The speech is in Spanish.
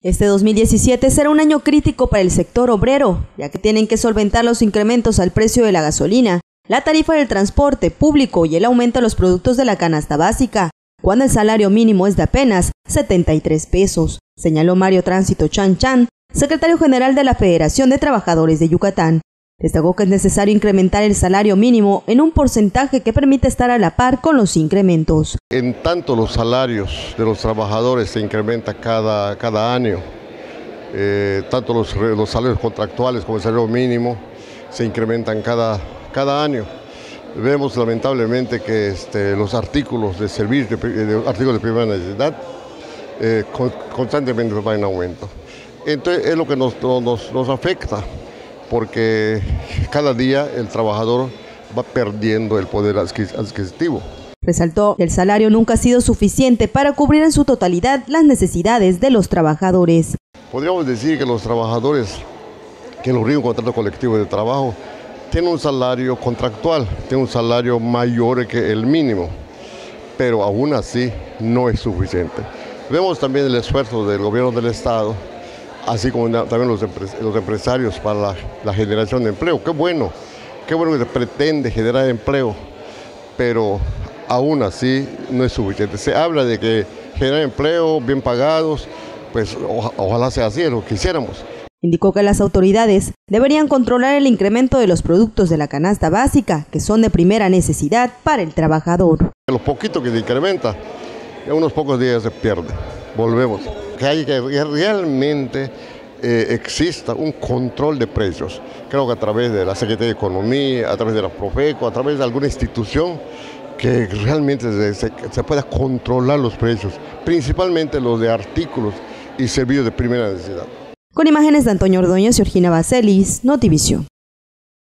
Este 2017 será un año crítico para el sector obrero, ya que tienen que solventar los incrementos al precio de la gasolina, la tarifa del transporte público y el aumento de los productos de la canasta básica, cuando el salario mínimo es de apenas 73 pesos, señaló Mario Tránsito Chan Chan, secretario general de la Federación de Trabajadores de Yucatán. Destacó que es necesario incrementar el salario mínimo en un porcentaje que permite estar a la par con los incrementos. En tanto los salarios de los trabajadores se incrementan cada, cada año, eh, tanto los, salarios contractuales como el salario mínimo se incrementan cada, cada año. Vemos lamentablemente que este, los artículos de servicio, de, artículos de primera necesidad, eh, constantemente van en aumento. Entonces es lo que nos, nos afecta porque cada día el trabajador va perdiendo el poder adquisitivo. Resaltó que el salario nunca ha sido suficiente para cubrir en su totalidad las necesidades de los trabajadores. Podríamos decir que los trabajadores que los un contrato colectivo de trabajo tienen un salario contractual, tienen un salario mayor que el mínimo, pero aún así no es suficiente. Vemos también el esfuerzo del gobierno del Estado así como también los, empresarios para la, generación de empleo. Qué bueno, qué bueno que se pretende generar empleo, pero aún así no es suficiente. Se habla de que generar empleo bien pagados, pues ojalá sea así, lo quisiéramos. Indicó que las autoridades deberían controlar el incremento de los productos de la canasta básica, que son de primera necesidad para el trabajador. Lo poquito que se incrementa, en unos pocos días se pierde. Volvemos que hay que realmente eh, exista un control de precios. Creo que a través de la Secretaría de Economía, a través de la Profeco, a través de alguna institución que realmente se, pueda controlar los precios, principalmente los de artículos y servicios de primera necesidad. Con imágenes de Antonio Ordóñez y Georgina Bacelis, Notivisión.